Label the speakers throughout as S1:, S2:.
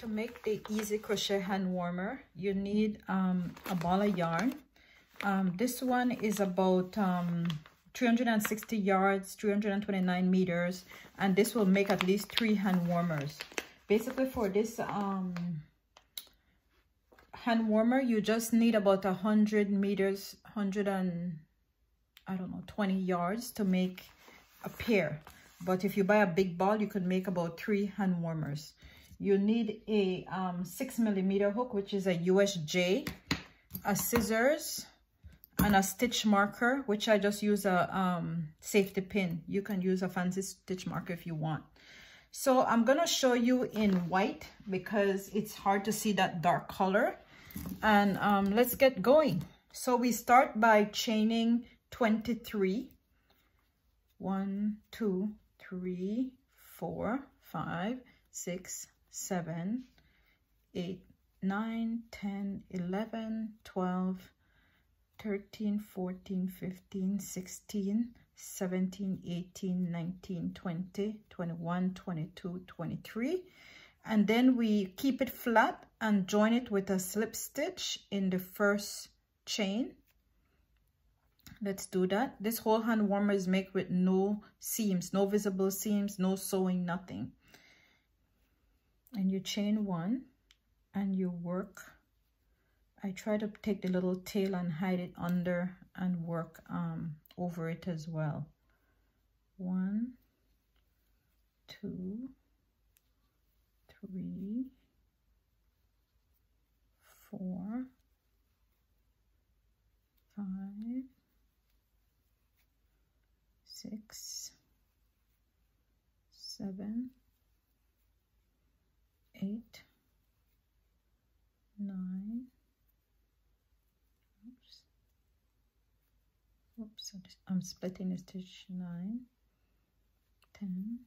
S1: to make the easy crochet hand warmer you need um, a ball of yarn um, this one is about um, 360 yards 329 meters and this will make at least three hand warmers basically for this um, hand warmer you just need about 100 meters 100 and i don't know 20 yards to make a pair but if you buy a big ball you could make about three hand warmers you need a um, six millimeter hook, which is a USJ, a scissors, and a stitch marker, which I just use a um, safety pin. You can use a fancy stitch marker if you want. So I'm gonna show you in white because it's hard to see that dark color. And um, let's get going. So we start by chaining 23. One, two, three, four, five, six, 7, 8, 9, 10, 11, 12, 13, 14, 15, 16, 17, 18, 19, 20, 21, 22, 23. And then we keep it flat and join it with a slip stitch in the first chain. Let's do that. This whole hand warmer is made with no seams, no visible seams, no sewing, nothing and you chain one and you work I try to take the little tail and hide it under and work um, over it as well one two oops I'm splitting a stitch 9 10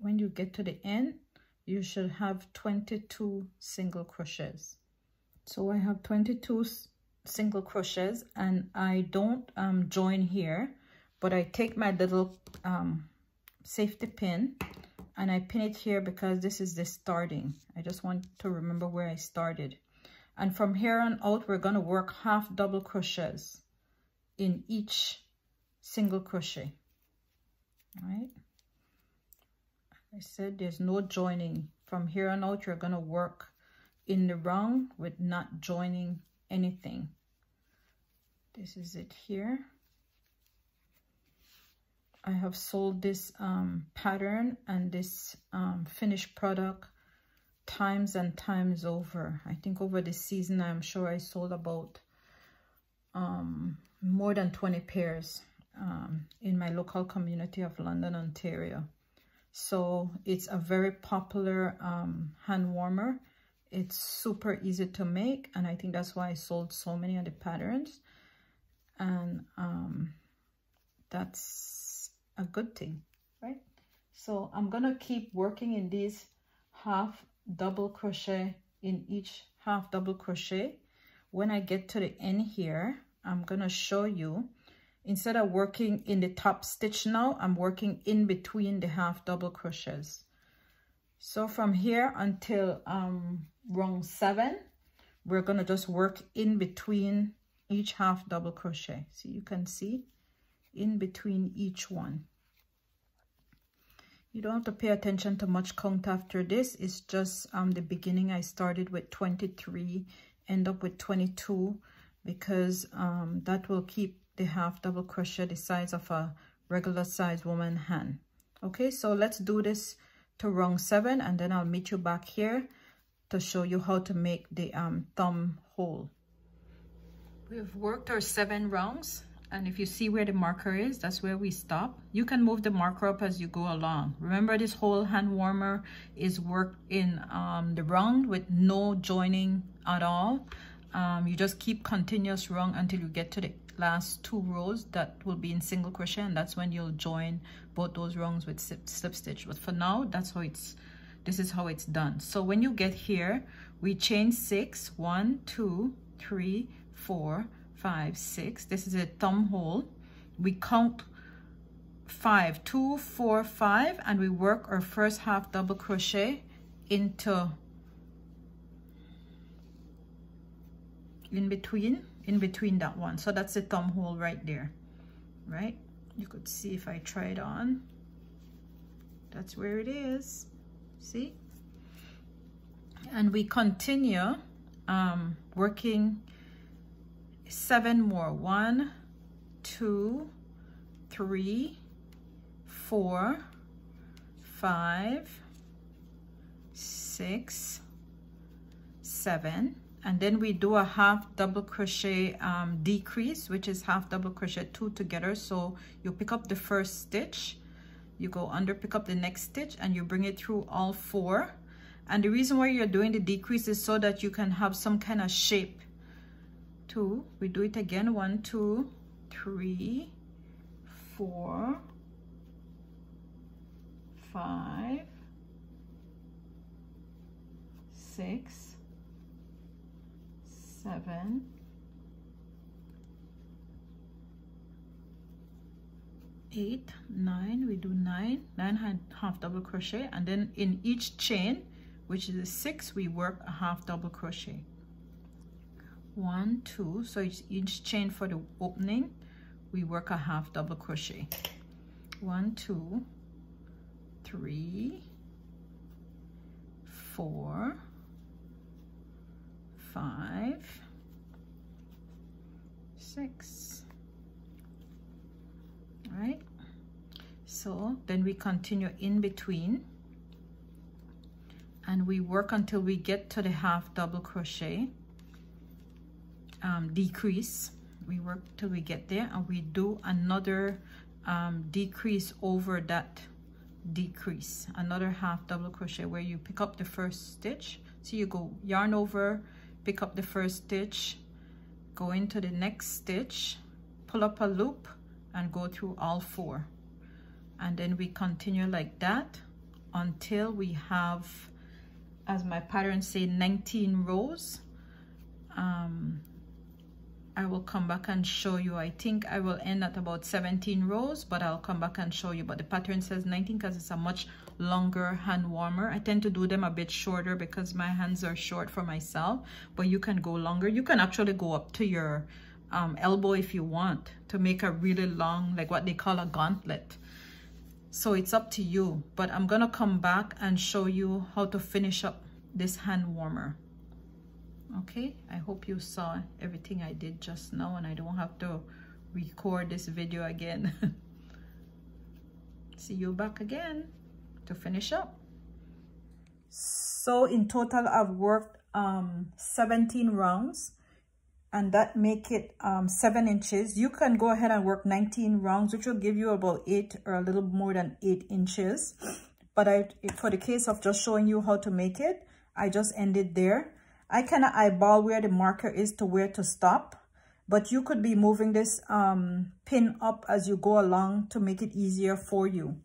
S1: when you get to the end you should have 22 single crochets so I have 22 single crochets and I don't um, join here but I take my little um, safety pin and I pin it here because this is the starting. I just want to remember where I started. And from here on out, we're going to work half double crochets in each single crochet. All right. I said, there's no joining. From here on out, you're going to work in the wrong with not joining anything. This is it here. I have sold this um, pattern and this um, finished product times and times over. I think over the season, I'm sure I sold about um, more than 20 pairs um, in my local community of London, Ontario. So it's a very popular um, hand warmer. It's super easy to make. And I think that's why I sold so many of the patterns. And um, that's a good thing, right? So I'm going to keep working in these half double crochet in each half double crochet. When I get to the end here, I'm going to show you instead of working in the top stitch now, I'm working in between the half double crochets. So from here until um, round seven, we're gonna just work in between each half double crochet. So you can see in between each one. You don't have to pay attention to much count after this. It's just um, the beginning. I started with 23, end up with 22 because um, that will keep the half double crochet the size of a regular size woman hand. Okay, so let's do this to round seven and then I'll meet you back here to show you how to make the um, thumb hole. We've worked our seven rounds and if you see where the marker is, that's where we stop. You can move the marker up as you go along. Remember this whole hand warmer is worked in um, the round with no joining at all. Um, you just keep continuous round until you get to the last two rows that will be in single crochet and that's when you'll join both those rungs with slip stitch. But for now, that's how it's, this is how it's done. So when you get here, we chain six, one, two, three, four, five, six. This is a thumb hole. We count five, two, four, five, and we work our first half double crochet into in between, in between that one. So that's the thumb hole right there, right? You could see if I try it on, that's where it is, see? And we continue um, working seven more. One, two, three, four, five, six, seven. And then we do a half double crochet um, decrease, which is half double crochet two together. So you pick up the first stitch, you go under, pick up the next stitch, and you bring it through all four. And the reason why you're doing the decrease is so that you can have some kind of shape two we do it again one two three four five six seven eight nine we do nine nine half double crochet and then in each chain which is a six we work a half double crochet one two so each chain for the opening we work a half double crochet one two three four Right. so then we continue in between and we work until we get to the half double crochet um, decrease we work till we get there and we do another um, decrease over that decrease another half double crochet where you pick up the first stitch so you go yarn over pick up the first stitch go into the next stitch pull up a loop and go through all four and then we continue like that until we have as my pattern say 19 rows um, I will come back and show you. I think I will end at about 17 rows, but I'll come back and show you. But the pattern says 19 because it's a much longer hand warmer. I tend to do them a bit shorter because my hands are short for myself, but you can go longer. You can actually go up to your um, elbow if you want to make a really long, like what they call a gauntlet. So it's up to you, but I'm gonna come back and show you how to finish up this hand warmer okay i hope you saw everything i did just now and i don't have to record this video again see you back again to finish up so in total i've worked um 17 rounds and that make it um, 7 inches. You can go ahead and work 19 rounds, which will give you about 8 or a little more than 8 inches. But I, for the case of just showing you how to make it, I just ended there. I cannot eyeball where the marker is to where to stop, but you could be moving this um, pin up as you go along to make it easier for you.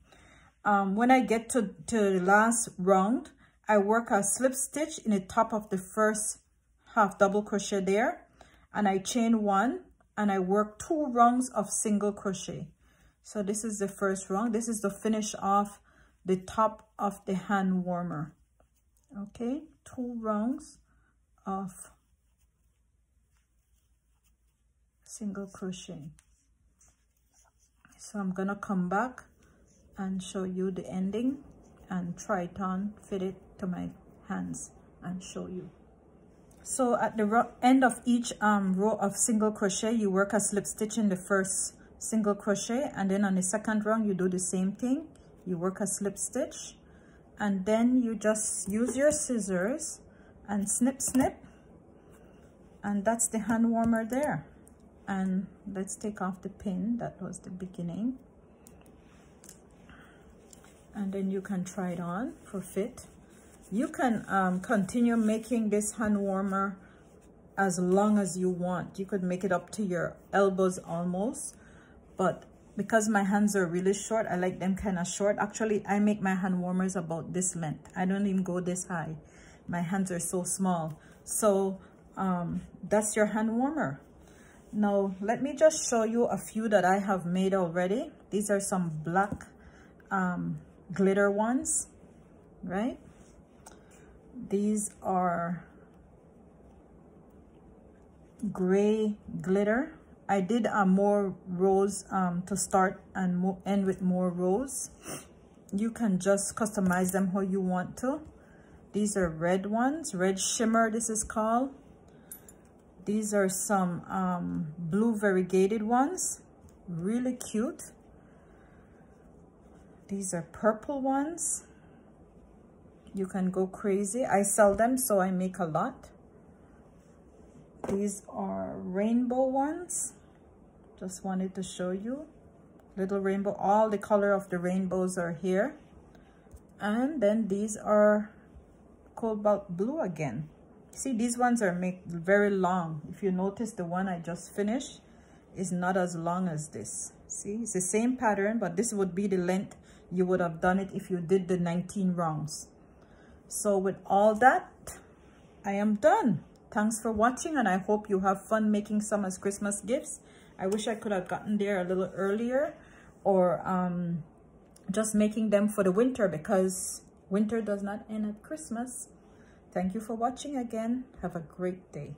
S1: Um, when I get to, to the last round, I work a slip stitch in the top of the first half double crochet there, and I chain one, and I work two rounds of single crochet. So this is the first round. This is the finish off the top of the hand warmer. Okay, two rounds of single crochet so i'm gonna come back and show you the ending and try it on fit it to my hands and show you so at the end of each um, row of single crochet you work a slip stitch in the first single crochet and then on the second round you do the same thing you work a slip stitch and then you just use your scissors and snip snip and that's the hand warmer there and let's take off the pin that was the beginning and then you can try it on for fit you can um, continue making this hand warmer as long as you want you could make it up to your elbows almost but because my hands are really short I like them kind of short actually I make my hand warmers about this length I don't even go this high my hands are so small. So um, that's your hand warmer. Now, let me just show you a few that I have made already. These are some black um, glitter ones, right? These are gray glitter. I did a uh, more rose um, to start and end with more rose. You can just customize them how you want to. These are red ones, red shimmer this is called. These are some um, blue variegated ones, really cute. These are purple ones. You can go crazy. I sell them so I make a lot. These are rainbow ones. Just wanted to show you. Little rainbow, all the color of the rainbows are here. And then these are cobalt blue again. See, these ones are make very long. If you notice, the one I just finished is not as long as this. See, it's the same pattern, but this would be the length you would have done it if you did the 19 rounds. So with all that, I am done. Thanks for watching, and I hope you have fun making some as Christmas gifts. I wish I could have gotten there a little earlier or um, just making them for the winter because Winter does not end at Christmas. Thank you for watching again. Have a great day.